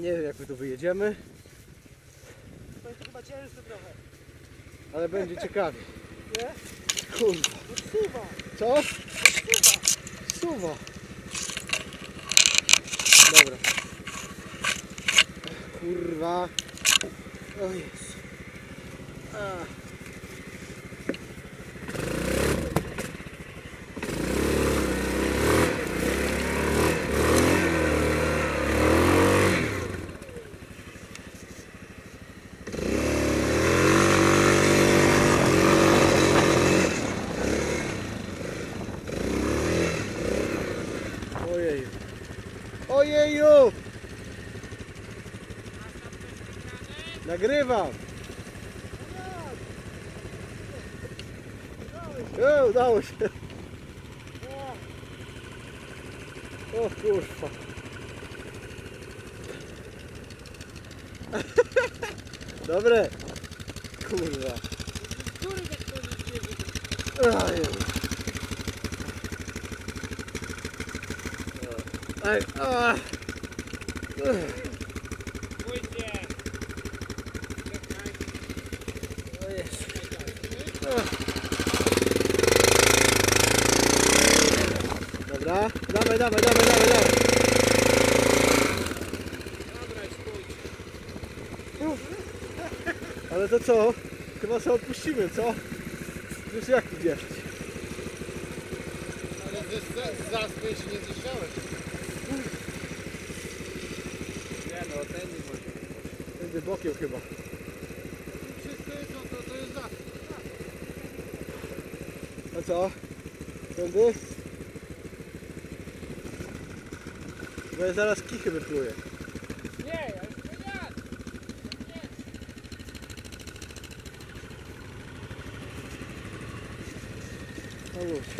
Nie wiem jak my tu wyjedziemy, To jest chyba cięższe trochę. ale będzie ciekawie. Nie? Kurwa. Suwa, Co? suwa. Suwa. Dobra. Kurwa. O Jezu. A. Nagrywam! O, udało się! O kurwa! Dobre! Kurwa! Śmieje? Ojej. Ej, a. Pójdzie. O Jezu. Dobra, dawaj, dawaj, dawaj, dawaj. Ale to co? Chyba sobie odpuścimy, co? Już jak idziesz? Ale ze zaspy się nie zeszczałeś. Nie no, ten nie może. Będzie bokiem chyba. Wszystko jest, no to, to jest zaspy. A co? Tędy? Bo ja zaraz kichy wypluję. Nie, ja już to jadę. No już.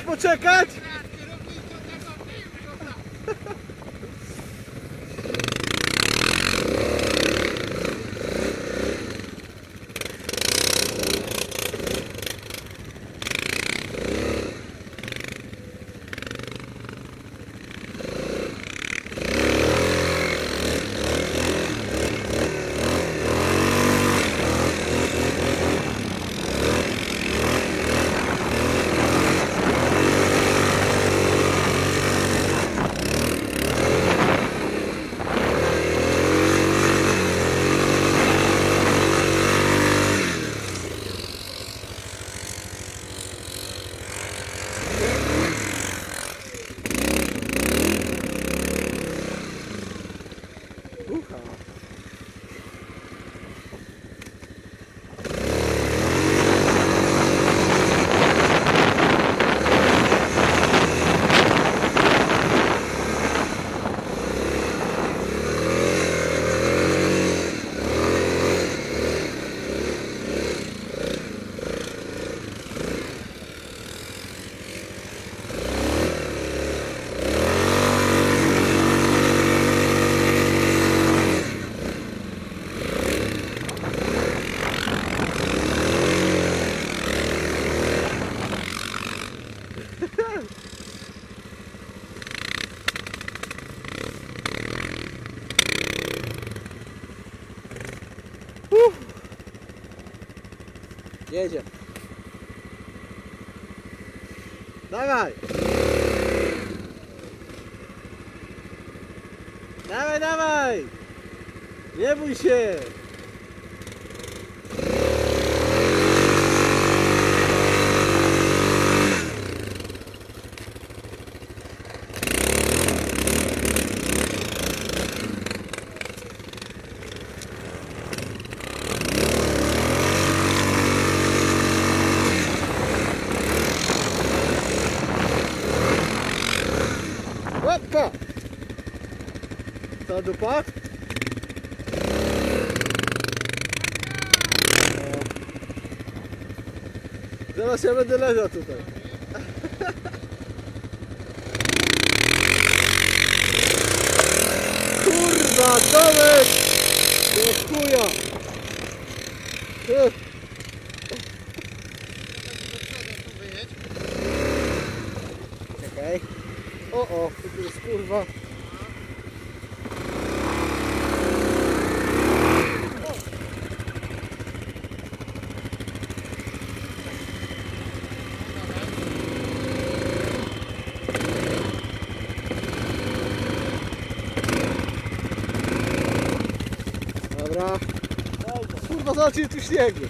Poczekać? Jedzie. Dawaj. Dawaj, dawaj. Nie bój się. O. Zaraz ja będę leżał tutaj. Kurwa, Tomek! Nie chuja! Czekaj. O, o, tu jest kurwa. Kurwa, zobacz ile tu śniegu.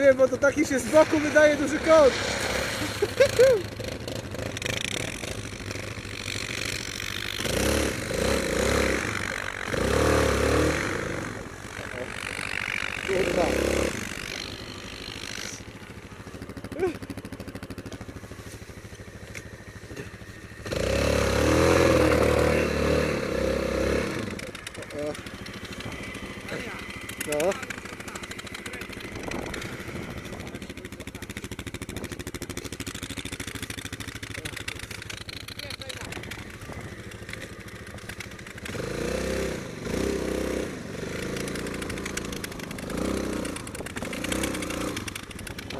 Wiem, bo to taki się z boku wydaje duży kąt. Kurwa. O. No.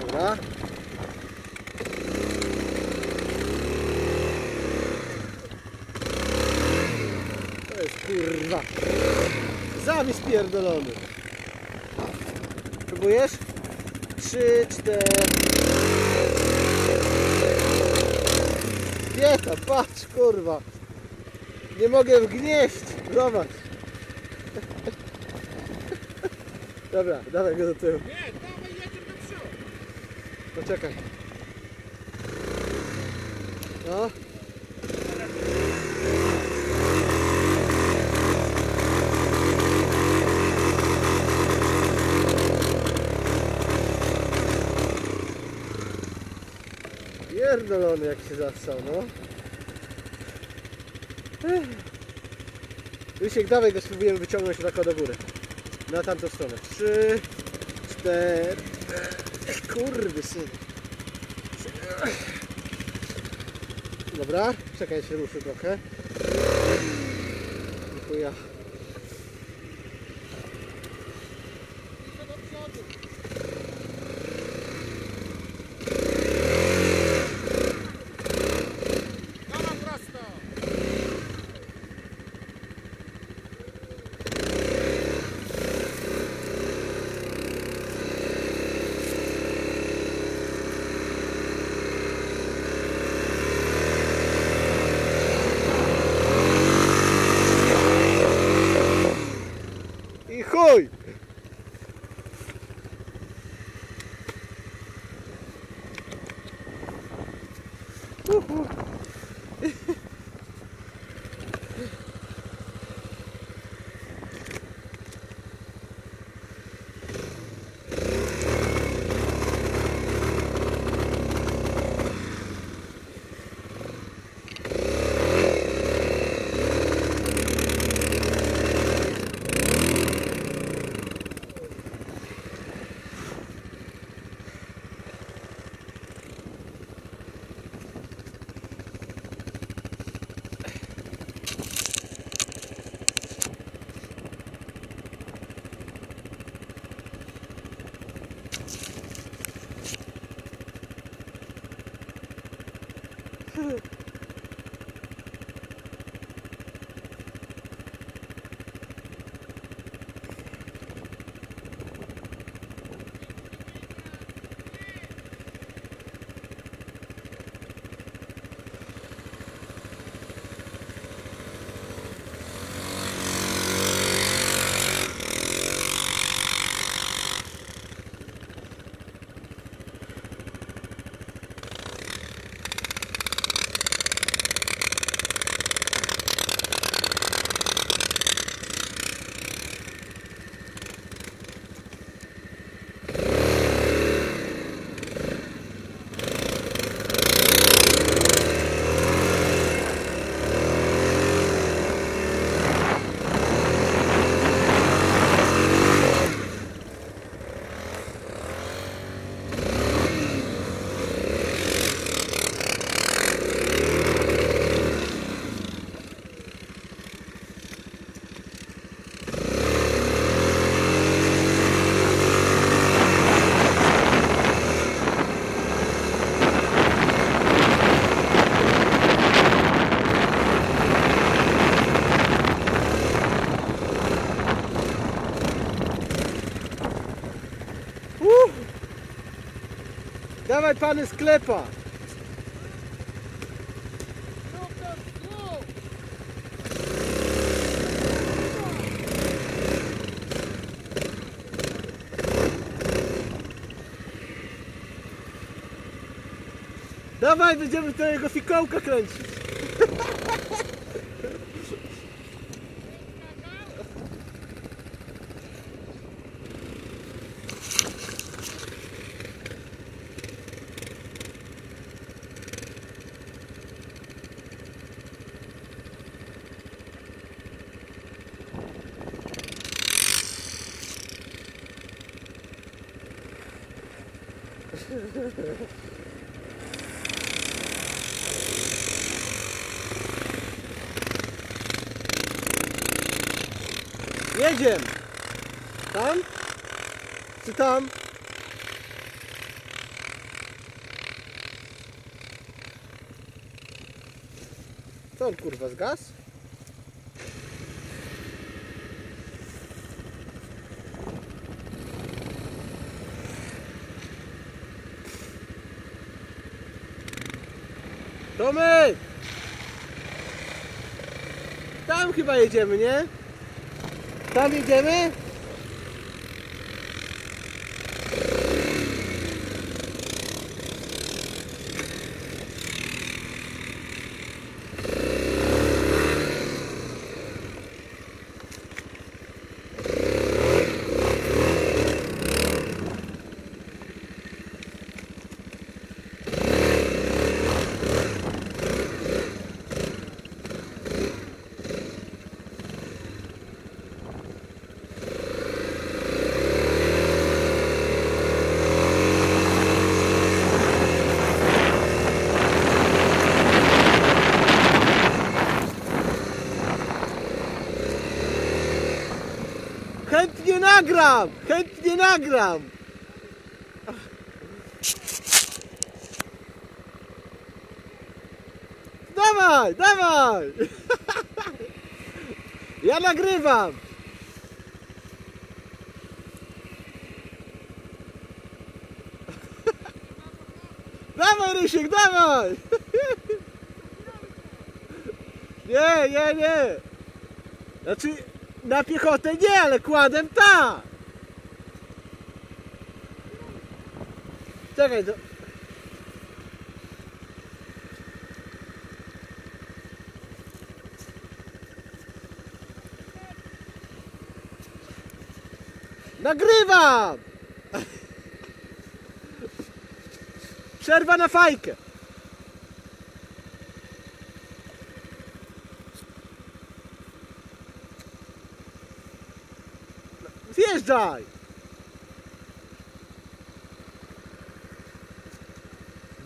Dobra. To jest kurwa. Zawies pierdolony. Próbujesz? Trzy, cztery. Dieta, patrz kurwa. Nie mogę wgnieść. Zobacz. Dobra, dawaj go do tyłu. Nie, dawaj, jedziemy do przodu. Poczekaj. No. Pierdolony jak się zassał, no. Rysiek, dawaj go spróbujemy wyciągnąć tak do góry. Na tamtą stronę. Trzy, cztery. Kurwy syn. Dobra, czekaj się ruszy trochę. Dziękuję. Dawaj pany sklepa. Dawaj, będziemy tutaj tego fikołka kręcić. Jedziemy. Tam? Czy tam? Co on kurwa zgas? Tomek! Tam chyba jedziemy, nie? Tam jedziemy? Chętnie nagram! Chętnie nagram! Dawaj, dawaj! Ja nagrywam! Dawaj Rysiek, dawaj! Nie, nie, nie! Znaczy, na piechotę nie, ale kładem tak! Czekaj, to... Nagrywam! Przerwa na fajkę. Zjeżdżaj!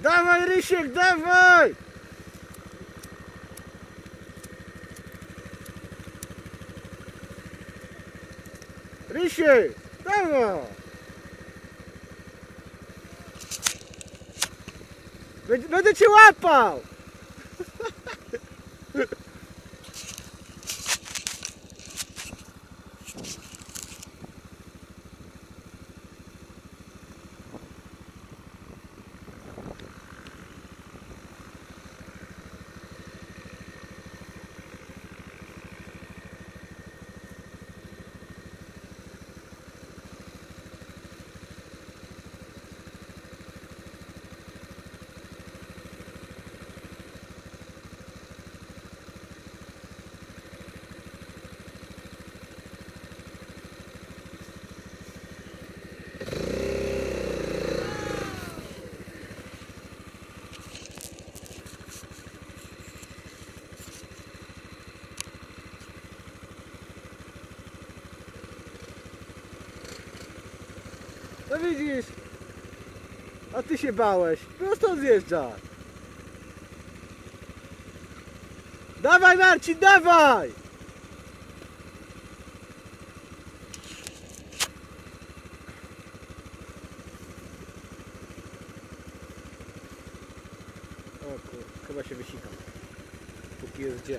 Dawaj Rysiek, dawaj! Rysiek, dawaj! Będę, będę cię łapał! No widzisz? A ty się bałeś. Stąd zjeżdżaj. Dawaj Marcin, dawaj! O kur... chyba się wysikam. Póki jest gdzie.